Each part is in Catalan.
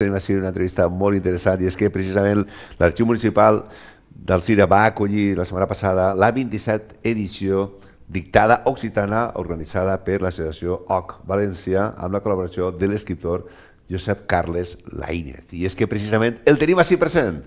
Tenim així una entrevista molt interessant i és que precisament l'Arxiu Municipal del Cira va acollir la setmana passada la 27 edició dictada occitana organitzada per l'associació OC València amb la col·laboració de l'escriptor Josep Carles Laínez. I és que precisament el tenim així present.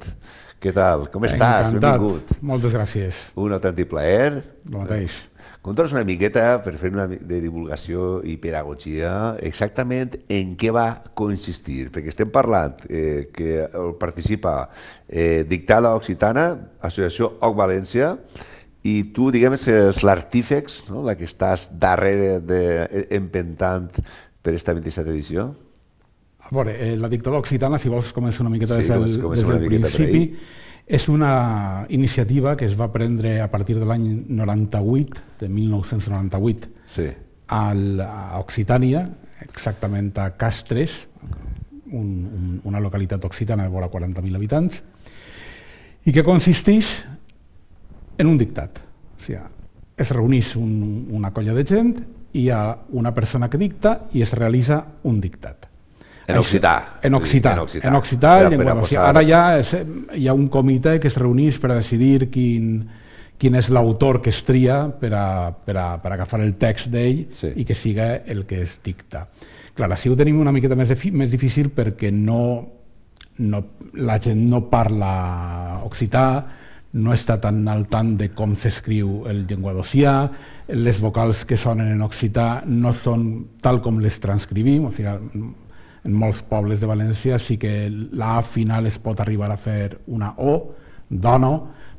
Què tal? Com estàs? Encantat. Benvingut. Moltes gràcies. Un autèntic plaer. El mateix. Conta'ns una miqueta, per fer una de divulgació i pedagogia, exactament en què va consistir, perquè estem parlant eh, que participa eh, Dictada Occitana, Associació OC València, i tu, diguem, és l'artífex, no? la que estàs darrere de, eh, empentant per esta 27 edició. A veure, eh, la dictadura occitana, si vols començar una miqueta Sí, des del, comença- comença des del miqueta per principi, és una iniciativa que es va prendre a partir de l'any 98, de 1998, Sí. al, a Occitània, exactament a Castres, un, un, una localitat occitana de vora 40.000 habitants, i que consisteix en un dictat. O sigui, es reuneix un, una colla de gent, hi ha una persona que dicta i es realitza un dictat. En occità. En occità, En occità. en occità, Per llengua d'occità. posar- Ara ja és, hi ha un comitè que es reuneix per a decidir quin, quin és l'autor que es tria per a, per a, per a agafar el text d'ell Sí. i que siga el que es dicta. Clar, així ho tenim una miqueta més, més difícil perquè no, no, la gent no parla occità, no està tan al tant de com s'escriu el llenguadocià, les vocals que sonen en occità no són tal com les transcrivim, o sigui, en molts pobles de València sí que la A final es pot arribar a fer una O, dono,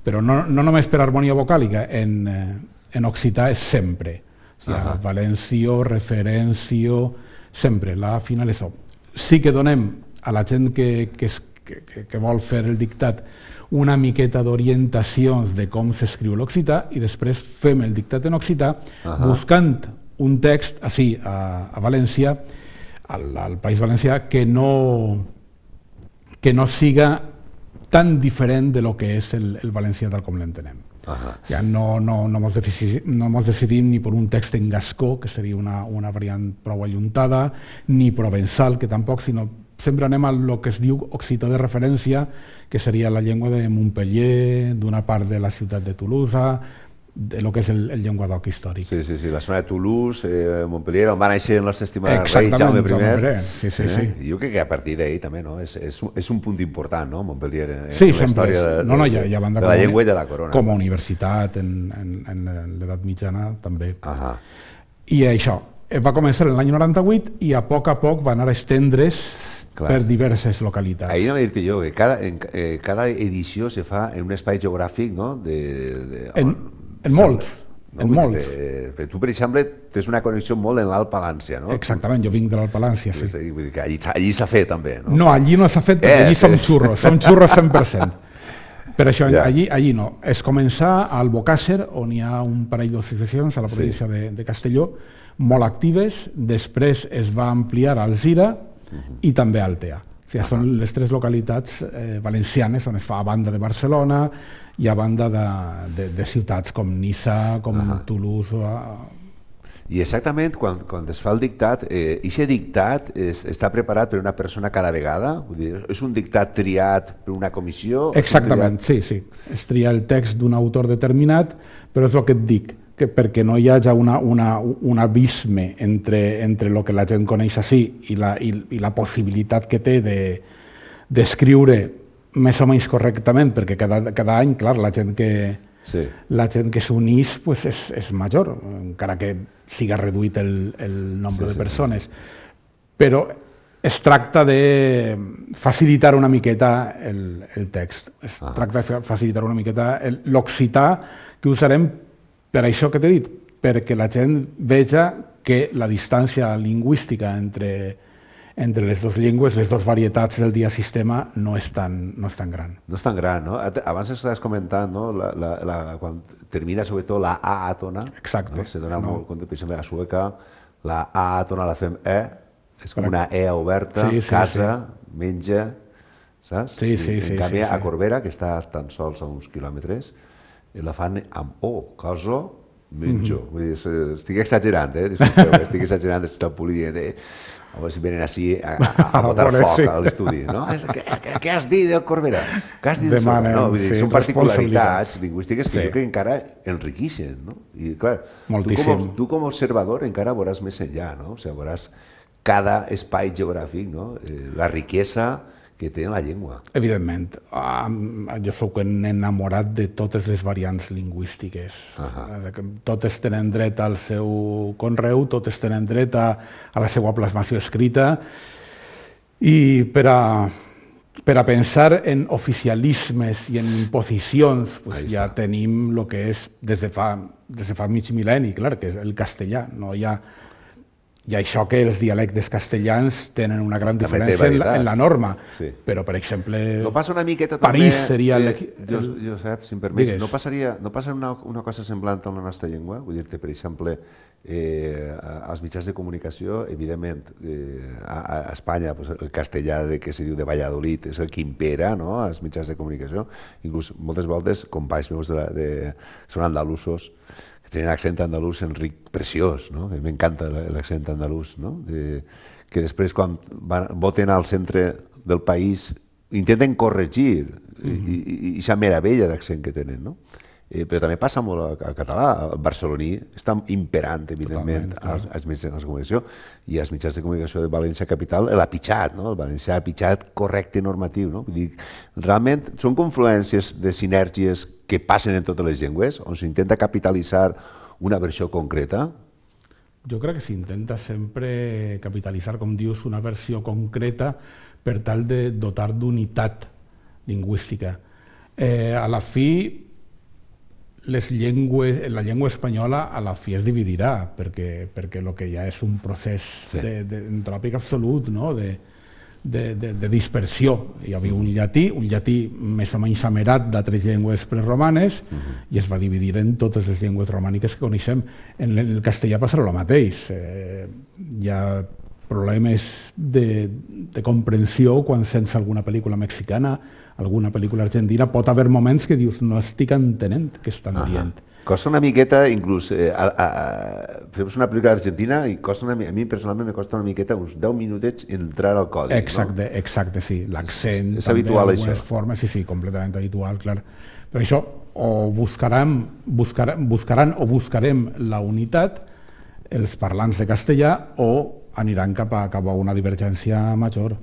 però no, no només per harmonia vocàlica, en, eh, en occità és sempre. O sigui, Ahà. valencio, referencio, sempre, la A final és O. Sí que donem a la gent que, que, es, que, que, vol fer el dictat una miqueta d'orientacions de com s'escriu l'occità i després fem el dictat en occità Ahà. buscant un text, així, a, a València, al, al País Valencià, que no, que no siga tan diferent de lo que és el, el valencià tal com l'entenem. Ahà. Ja no, no, no, mos decidim, no mos decidim ni per un text en gascó, que seria una, una variant prou alluntada, ni provençal, que tampoc, sinó sempre anem a lo que es diu occità de referència, que seria la llengua de Montpellier, d'una part de la ciutat de Toulouse, de lo que és el, el llenguadoc històric. Sí, sí, sí, la zona de Toulouse, eh, Montpellier, on va néixer el nostre estimat rei Jaume Jaume I. I, sí, sí, sí. I jo crec que a partir d'ahir també, no? És, és, és un punt important, no? Montpellier, en, Sí, en la història és. de, No, no, de, ha, hi ha banda de la llengua i de la corona. Com a universitat en, en, en l'edat mitjana també. Ahà. I això, eh, va començar l'any 98 i a poc a poc va anar a estendre's Clar. per diverses localitats. Ahir anava a dir-te jo que cada, en, eh, cada edició se fa en un espai geogràfic, no? De, de, on- en molts, en Vull dir molts. que, eh, tu, per exemple, tens una connexió molt en l'Alt Palància, no? Exactament, jo vinc de l'Alpalància, sí. Sí. Vull dir que allí, allí s'ha fet també, no? No, allí no s'ha fet perquè Eh, allí som eh. xurros, som xurros 100%. Per això, Ja. allí, allí no. És començar al Bocàsser, on hi ha un parell d'associacions a la Sí. província de, de Castelló, molt actives, després es va ampliar al Zira i també al Tea. O sigui, són les tres localitats eh, valencianes on es fa a banda de Barcelona i a banda de, de, de ciutats com Nissa, com Ahà. Toulouse, o, I exactament quan, quan es fa el dictat, eh, aquest dictat és, està preparat per una persona cada vegada? Vull dir, és un dictat triat per una comissió? És un Exactament, sí, sí. Es tria el text d'un autor determinat, però és el que et dic, que perquè no hi hagi una, una, un abisme entre, entre el que la gent coneix així i la, i, i la possibilitat que té de- d'escriure més o menys correctament, perquè cada, cada any, clar, la gent que, Sí. la gent que s'unís pues, és, és major, encara que siga reduït el, el nombre Sí, de sí, persones. Però es tracta de facilitar una miqueta el, el text. Es Ah. tracta de fa- facilitar una miqueta el- l'occità que usarem per això que t'he dit, perquè la gent veja que la distància lingüística entre, entre les dues llengües, les dues varietats del dia sistema, no és tan, no és tan gran. No és tan gran, no? Abans estaves comentant, no? La, la, la, quan termina sobretot la A àtona, Exacte. no? se dona No. molt compte, per exemple, a sueca, la A àtona la fem E, és com una E oberta, Sí, sí, casa, menja, saps? Sí, sí, I, sí, En canvi, sí, sí. a Corbera, que està tan sols a uns quilòmetres, eh, la fan amb O, cosa menjo. Mm -hmm. Vull dir, estic exagerant, eh? Disculpeu, estic exagerant, estic polidient, eh? a veure si venen així a, a, a botar foc sí. a l'estudi, no? Què, què, què has dit del Corbera? Què has dit del Demanen, no? Vull dir, sí, són particularitats lingüístiques que sí. jo crec que encara enriqueixen, no? I clar, tu com, tu com a observador encara veuràs més enllà, no? O sigui, veuràs cada espai geogràfic, no? Eh, la riquesa, que té la llengua. Evidentment. Jo sóc enamorat de totes les variants lingüístiques. Uh -huh. Totes tenen dret al seu conreu, totes tenen dret a, a la seva plasmació escrita i per a, per a pensar en oficialismes i en imposicions pues ja tenim el que és des de fa, des de fa mig mil·lenni, clar, que és el castellà. No hi ha i això que els dialectes castellans tenen una gran també diferència en la, en la norma. Sí. Però, per exemple, no passa una miqueta París també, seria... Eh, el, jo, jo sap, si em permets, no passaria, no passaria una, una cosa semblant en la nostra llengua? Vull dir-te, per exemple, eh, als mitjans de comunicació, evidentment, eh, a, a Espanya pues, el castellà de, que se diu de Valladolid és el que impera no? als mitjans de comunicació. Inclús moltes voltes companys meus de, la, de, són andalusos tenen accent andalús enric preciós, no? m'encanta l'accent andalús, no? de, que després quan van, voten al centre del país intenten corregir mm -hmm. i, i, i aquesta meravella d'accent que tenen. No? Eh, però també passa molt al català. El barceloní està imperant, evidentment, als, als mitjans de comunicació, i als mitjans de comunicació de València Capital l'ha pitjat, no? el valencià ha pitjat correcte i normatiu. No? Vull dir, realment són confluències de sinergies que passen en totes les llengües, on s'intenta capitalitzar una versió concreta, jo crec que s'intenta sempre capitalitzar, com dius, una versió concreta per tal de dotar d'unitat lingüística. Eh, a la fi, les llengües, la llengua espanyola a la fi es dividirà, perquè, perquè el que ja és un procés sí. entròpic absolut, no? de, de, de, de dispersió. Hi havia un llatí, un llatí més o menys amerat d'altres llengües preromanes, uh -huh. i es va dividir en totes les llengües romàniques que coneixem. En el castellà passarà el mateix. Eh, hi ha problemes de, de comprensió quan sents alguna pel·lícula mexicana, alguna pel·lícula argentina, pot haver moments que dius no estic entenent què estan -huh. dient. Costa una miqueta, inclús, eh, a, a, a, fem una pel·lícula argentina i costa una, a mi personalment me costa una miqueta uns 10 minutets entrar al codi. Exacte, no? exacte, sí. L'accent, és, és habitual això. formes, sí, sí, completament habitual, clar. Però això, o buscaran, buscaran, buscaran o buscarem la unitat els parlants de castellà o aniran cap a, cap a una divergència major.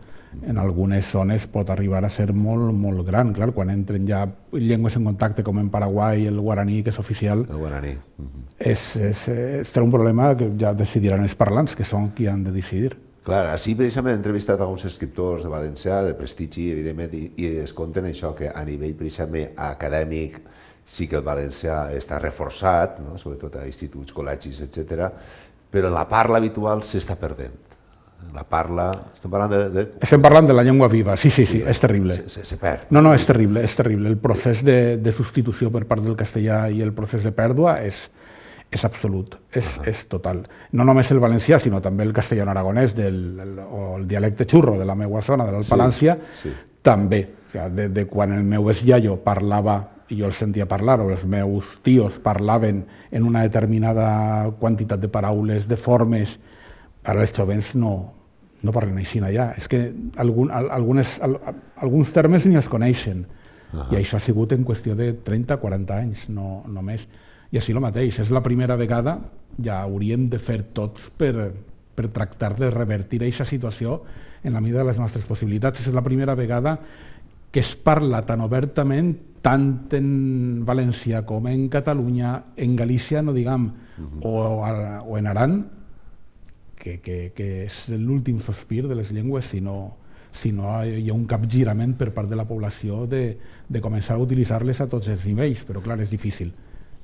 En algunes zones pot arribar a ser molt, molt gran, clar, quan entren ja llengües en contacte, com en Paraguai, el guaraní, que és oficial. El guaraní. Uh -huh. és, és, és un problema que ja decidiran els parlants, que són qui han de decidir. Clar, així precisament he entrevistat alguns escriptors de valencià, de prestigi, evidentment, i, i es conten això, que a nivell precisament acadèmic sí que el valencià està reforçat, no? sobretot a instituts, col·legis, etc però la parla habitual s'està perdent. La parla... Estem parlant de, de... Estem parlant de la llengua viva, sí, sí, sí, sí és terrible. Se, se, se perd. No, no, és terrible, és terrible. El procés de, de substitució per part del castellà i el procés de pèrdua és, és absolut, és, uh -huh. és total. No només el valencià, sinó també el castellano-aragonès del, el, o el dialecte xurro de la meva zona, de l'Alpalància, sí, sí. també. O sigui, de, de quan el meu esgiallo parlava jo els sentia parlar, o els meus tios parlaven en una determinada quantitat de paraules, de formes, ara els jovens no, no parlen així allà. És que algun, algunes, alguns termes ni es coneixen. Uh -huh. I això ha sigut en qüestió de 30-40 anys, no, no més. I així el mateix, és la primera vegada, ja hauríem de fer tots per, per tractar de revertir aquesta situació en la mida de les nostres possibilitats. És la primera vegada que es parla tan obertament tant en València com en Catalunya, en Galícia, no diguem, uh -huh. o, a, o en Aran, que, que, que és l'últim sospir de les llengües, si no, si no hi ha un capgirament per part de la població de, de començar a utilitzar-les a tots els nivells, però clar, és difícil.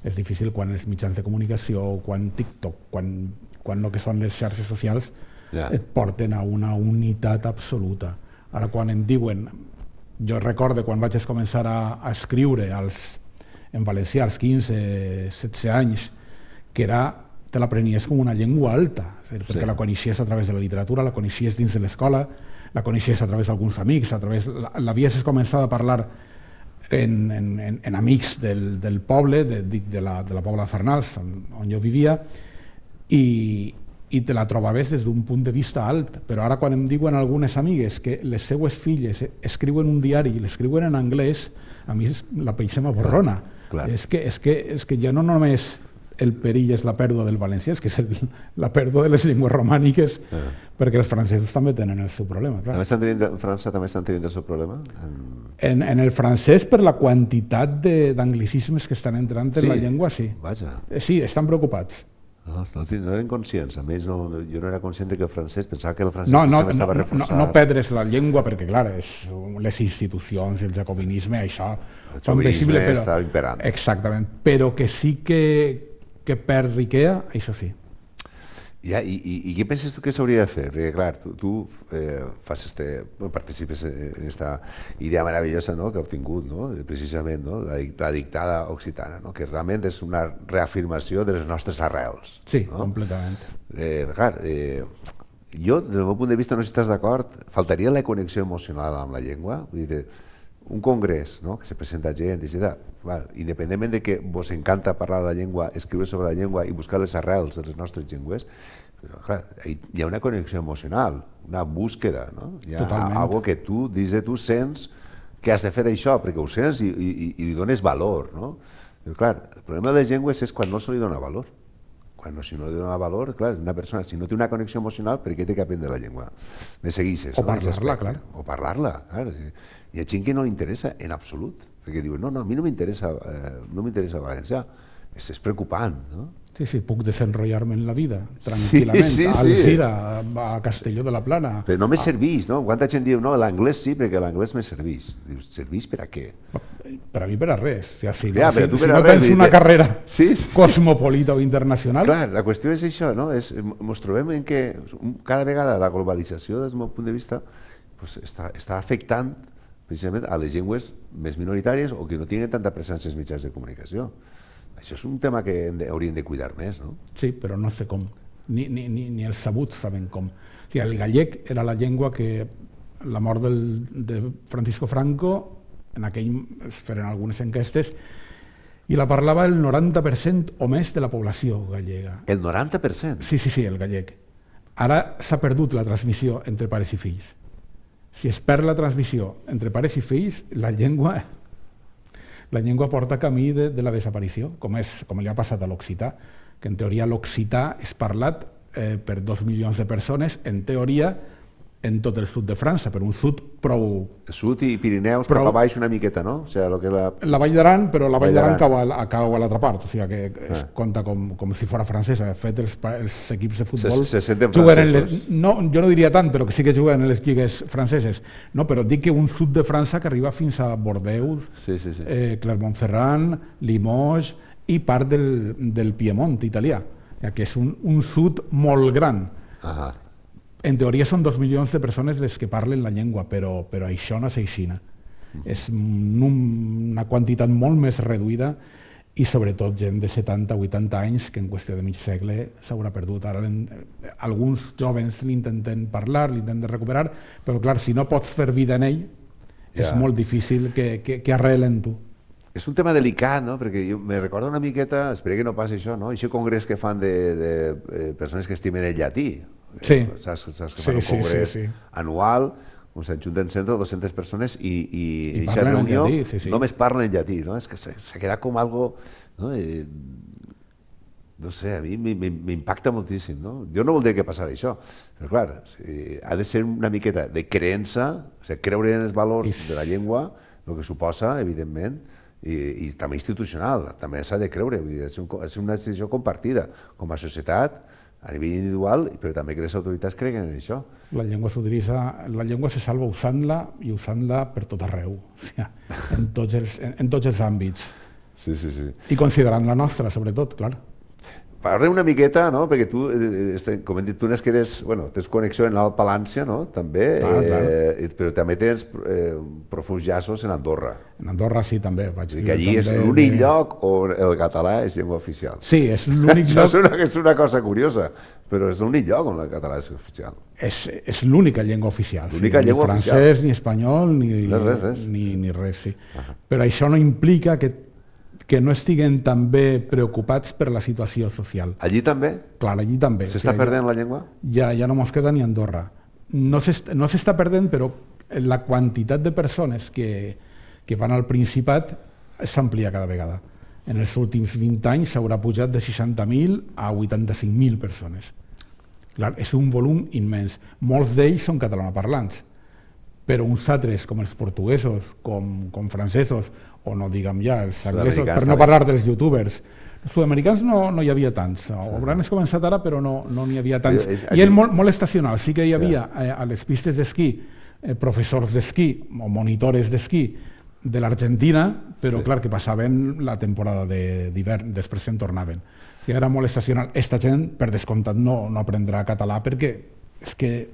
És difícil quan els mitjans de comunicació, quan TikTok, quan, quan el que són les xarxes socials yeah. et porten a una unitat absoluta. Ara, quan em diuen jo recordo quan vaig començar a, a escriure als, en valencià als 15, 16 anys, que era te l'aprenies com una llengua alta, dir, sí. perquè la coneixies a través de la literatura, la coneixies dins de l'escola, la coneixies a través d'alguns amics, a través l'havies començat a parlar en, en, en, en amics del, del poble, de, de, la, de la Pobla de Farnals, on, on jo vivia, i, i te la trobaves des d'un punt de vista alt, però ara quan em diuen algunes amigues que les seues filles escriuen un diari i l'escriuen en anglès, a mi la peixa m'aborrona. És, que, és, que, és que ja no només el perill és la pèrdua del valencià, és que és el, la pèrdua de les llengües romàniques, ah. perquè els francesos també tenen el seu problema. Clar. També estan tenint, França també estan tenint el seu problema? En... En, en el francès, per la quantitat d'anglicismes que estan entrant en sí. la llengua, sí. Vaja. Eh, sí, estan preocupats. No, no, no eren conscients, a més no, jo no era conscient que el francès, pensava que el francès no, no, estava no, reforçat. No, no perdre's la llengua, perquè clar, és, les institucions, el jacobinisme, això... El jacobinisme però, està imperant. Exactament, però que sí que, que perd riquea, això sí. Ja, i, i, I què penses tu que s'hauria de fer? Perquè, clar, tu, tu eh, fas este, participes en aquesta idea meravellosa no? que ha obtingut, no? precisament, no? La, la dictada occitana, no? que realment és una reafirmació de les nostres arrels. Sí, no? completament. Eh, clar, eh, jo, del meu punt de vista, no sé si estàs d'acord, faltaria la connexió emocional amb la llengua. Vull dir, un congrés no? que se presenta gent, i clar, independentment de que vos encanta parlar de la llengua, escriure sobre la llengua i buscar les arrels de les nostres llengües, però, clar, hi ha una connexió emocional, una búsqueda, no? hi ha Totalment. algo que tu, dins de tu, sents que has de fer això, perquè ho sents i, i, i li dones valor. No? Però, clar, el problema de les llengües és quan no se li dona valor. Quan no, si no li dona valor, clar, una persona, si no té una connexió emocional, per què té que aprendre la llengua? Me seguisses. O no? parlar-la, clar. O parlar-la, clar. Hi ha gent que no li interessa en absolut, perquè diuen, no, no, a mi no m'interessa eh, no m'interessa valencià. És, és preocupant, no? Sí, sí, puc desenrotllar-me en la vida, tranquil·lament, sí, sí, a Alzira, sí. a Castelló de la Plana. Però no me serveix, no? Quanta gent diu, no, l'anglès sí, perquè l'anglès me serveix. Dius, serveix per a què? Per a mi per a res. O sigui, si, ja, si, si no tens una carrera sí, sí. cosmopolita o internacional... Clar, la qüestió és això, no? És, ens trobem en què cada vegada la globalització, des del meu punt de vista, pues, està, està afectant precisament a les llengües més minoritàries o que no tenen tanta presència als mitjans de comunicació. Això és un tema que de, hauríem de cuidar més, no? Sí, però no sé com. Ni, ni, ni, ni els sabuts saben com. O sigui, el gallec era la llengua que la mort del, de Francisco Franco, en aquell es feren algunes enquestes, i la parlava el 90% o més de la població gallega. El 90%? Sí, sí, sí, el gallec. Ara s'ha perdut la transmissió entre pares i fills si es perd la transmissió entre pares i fills, la llengua, la llengua porta camí de, de la desaparició, com, és, com li ha passat a l'occità, que en teoria l'occità és parlat eh, per dos milions de persones, en teoria en tot el sud de França, per un sud prou... Sud i Pirineus prou... cap a baix una miqueta, no? O sigui, lo que la... la Vall d'Aran, però la Vall d'Aran cau, a, cau a l'altra part, o sigui que es ah. compta com, com si fos francesa. De fet, els, els equips de futbol... Se, se senten francesos. Les, no, jo no diria tant, però que sí que juguen en les lligues franceses. No, però dic que un sud de França que arriba fins a Bordeus, sí, sí, sí. Eh, Clermont-Ferrand, Limoges i part del, del Piemont italià, que és un, un sud molt gran. Ah en teoria són dos milions de persones les que parlen la llengua, però, però això no és així. Mm. És una quantitat molt més reduïda i sobretot gent de 70-80 anys que en qüestió de mig segle s'haurà perdut. Ara alguns jovens l'intenten parlar, l'intenten recuperar, però clar, si no pots fer vida en ell, ja. és molt difícil que, que, que arrelen tu. És un tema delicat, no? perquè jo me recordo una miqueta, espero que no passi això, no? aquest congrés que fan de, de, de eh, persones que estimen el llatí, Sí. Saps, saps que fan sí, un congrés sí, sí, sí. anual on s'ajunten 100 o 200 persones i, i, I aquesta reunió llatí, sí, sí. només parlen en llatí, no? És que s'ha quedat com algo... No? I, no sé, a mi m'impacta moltíssim, no? Jo no voldria que passara això, però clar, sí, ha de ser una miqueta de creença, o sigui, creure en els valors de la llengua, el que suposa, evidentment, i, i també institucional, també s'ha de creure, vull dir, és, un, és una decisió compartida com a societat, a nivell individual, però també que les autoritats creguen en això. La llengua s'utilitza, la llengua se salva usant-la i usant-la per tot arreu, o sigui, en, tots els, en, en tots els àmbits. Sí, sí, sí. I considerant la nostra, sobretot, clar. Parla una miqueta, no? perquè tu, eh, eh com hem dit, tu que eres, bueno, tens connexió en l'Alt Palància, no? també, ah, eh, però també tens eh, profuns llaços en Andorra. En Andorra sí, també. Vaig que allí és l'únic de... lloc on el català és llengua oficial. Sí, és l'únic lloc... és una, és una cosa curiosa, però és l'únic lloc on el català és oficial. És, és l'única llengua oficial. L'única sí. llengua ni oficial. francès, ni espanyol, ni, Res, res, ni, ni res, sí. Però això no implica que, que no estiguen també preocupats per la situació social. Allí també? Clar, allí també. S'està perdent la llengua? Ja, ja no mos queda ni Andorra. No s'est- no s'està perdent, però la quantitat de persones que, que van al Principat s'amplia cada vegada. En els últims 20 anys s'haurà pujat de 60.000 a 85.000 persones. Clar, és un volum immens. Molts d'ells són catalanoparlants, però uns altres, com els portuguesos, com, com francesos, o no diguem ja, els anglesos, per no parlar dels youtubers. Els sud-americans no, no hi havia tants. Hauran començat ara, però no no n'hi havia tants. Eh, eh, I el molt, molt estacional. Sí que hi havia eh, a les pistes d'esquí eh, professors d'esquí o monitores d'esquí de l'Argentina, però Sí. clar que passaven la temporada de- d'hivern, després se'n tornaven. O sigui, era molt estacional. Esta gent, per descomptat, no, no aprendrà català perquè és que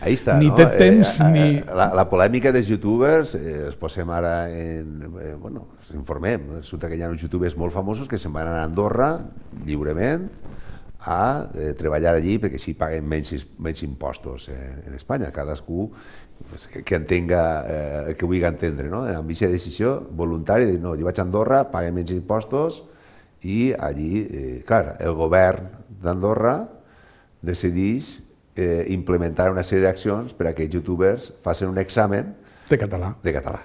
Ahí està, Ni no? té temps, eh, ni- La, la polèmica dels youtubers, eh, es posem ara en... Eh, bueno, ens informem. Resulta que hi ha uns youtubers molt famosos que se'n van a Andorra lliurement a eh, treballar allí perquè així paguen menys, menys impostos eh, en Espanya. Cadascú pues, que, que entenga eh, que vulgui entendre, no? Amb aquesta decisió voluntària de dir, no, jo vaig a Andorra, paguem menys impostos i allí, eh, clar, el govern d'Andorra decideix eh, implementar una sèrie d'accions per a que els youtubers facin un examen té català. de català.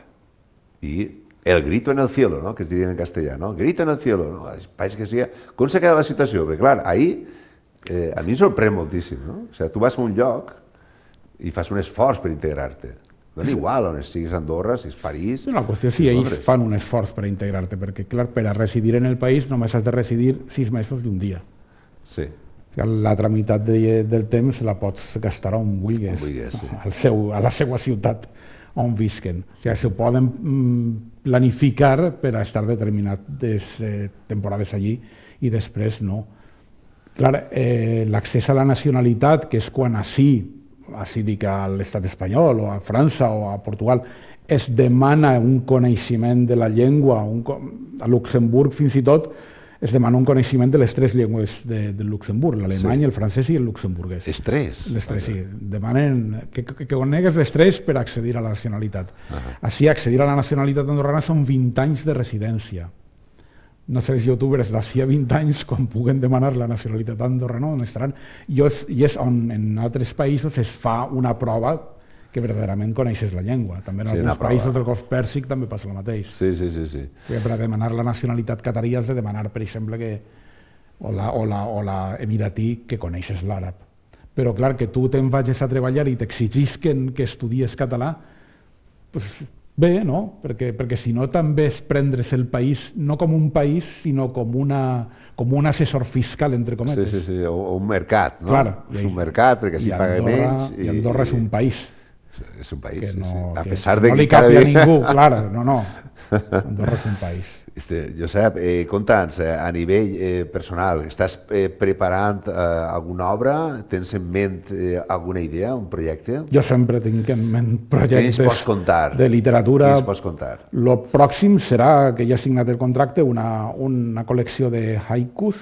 I el grito en el cielo, no? que es diria en castellà, no? grito en el cielo, no? pareix que sigui... Com s'ha quedat la situació? Perquè clar, ahir eh, a mi em sorprèn moltíssim. No? O sigui, tu vas a un lloc i fas un esforç per integrar-te. No és igual on siguis a Andorra, si és París... La qüestió és si ells Londres. fan un esforç per integrar-te, perquè clar, per a residir en el país només has de residir sis mesos i un dia. Sí. L'altra meitat de, del temps la pots gastar on vulguis, On vulguis, sí. al seu, a la seva ciutat on visquen. O sigui, s'ho poden mm, planificar per a estar determinades eh, temporades allí i després no. Clar, eh, l'accés a la nacionalitat, que és quan així, així dic a l'estat espanyol o a França o a Portugal, es demana un coneixement de la llengua, un, a Luxemburg fins i tot es demana un coneixement de les tres llengües de, del Luxemburg, l'alemany, Sí. el francès i el luxemburguès. Estrès. Les tres, sí. Demanen que, que, que conegues les tres per accedir a la nacionalitat. Així, accedir a la nacionalitat andorrana són 20 anys de residència. No sé els youtubers d'ací a 20 anys, quan puguen demanar la nacionalitat andorrana, on estaran. I és, i és on en altres països es fa una prova que verdaderament coneixes la llengua. També en Sí, alguns països del Golf Pèrsic també passa el mateix. Sí, sí, sí, sí. Perquè per a demanar la nacionalitat catarí has de demanar, per exemple, que, o, la, o, la, o la emiratí que coneixes l'àrab. Però clar, que tu te'n vagis a treballar i t'exigisquen que estudies català, pues, bé, no? Perquè, perquè si no també és prendre's el país no com un país, sinó com, una, com un assessor fiscal, entre Sí, cometes. sí, sí, o, o un mercat, no? Clar, és i- un mercat perquè I s'hi paga menys. I Andorra és un país És un país, que sí, no, sí. A que pesar de no que li cap a ningú, clar, no, no. Andorra és un país. Este, Josep, eh, conta'ns, eh, a nivell eh, personal, estàs eh, preparant eh, alguna obra? Tens en ment eh, alguna idea, un projecte? Jo sempre tinc en ment projectes pots contar? de literatura. Què ens pots contar? Lo pròxim serà que ja he signat el contracte una, una col·lecció de haikus,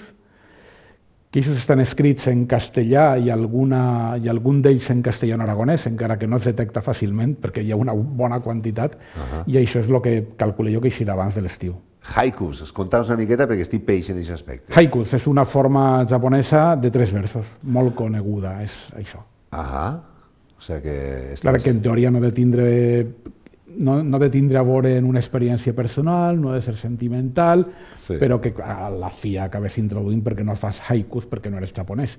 que ells estan escrits en castellà i, alguna, i algun d'ells en castellà en aragonès, encara que no es detecta fàcilment, perquè hi ha una bona quantitat, Ahà. i això és el que calculo jo que eixirà abans de l'estiu. Haikus, conta'ns una miqueta perquè estic peix en aquest aspecte. Haikus és una forma japonesa de tres versos, molt coneguda, és això. Ahà, o sigui que... Estàs... Clar que en teoria no ha de tindre no, no ha de tindre a veure en una experiència personal, no ha de ser sentimental, Sí. però que a la fi acabes introduint perquè no fas haikus perquè no eres japonès,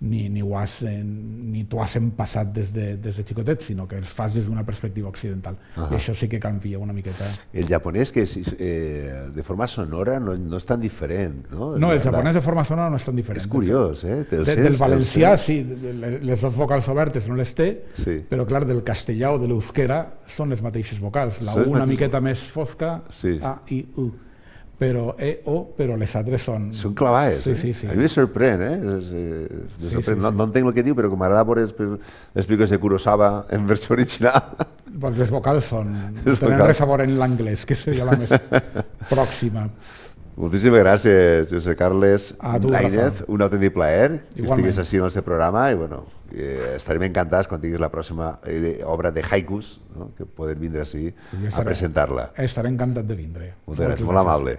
ni, ni, ho has, ni t'ho has empassat des de, des de xicotet, sinó que els fas des d'una perspectiva occidental. Ahà. I això sí que canvia una miqueta. El japonès, que és, eh, de forma sonora no, no és tan diferent, no? No, el La- japonès de forma sonora no és tan diferent. És curiós, eh? Té el De, del el valencià, sí, le- les dues vocals obertes no les té, Sí. però clar, del castellà o de l'euskera són les mateixes vocals. La U una mateixes miqueta més fosca, Sí. A, I, U. Però E, O, però les altres són... Són clavades, Sí, eh? sí, sí. A mi me sorprèn, eh? És, eh, me Sí, sorprèn. sí, no, sí. no entenc el que diu, però com m'agrada veure les, pel- les pel·lícules de Kurosawa en versió original. Doncs les vocals són... Les tenen vocals. res a veure en l'anglès, que seria la més pròxima. Moltíssimes gràcies, José Carles A tu, Lainez, Rafa. un autèntic plaer que Igualment. estiguis així en el seu programa i bueno, eh, estarem encantats quan tinguis la pròxima eh, obra de haikus no? que podem vindre així Jo a estaré- presentar-la. Estaré encantat de vindre. Moltes gràcies, molt amable.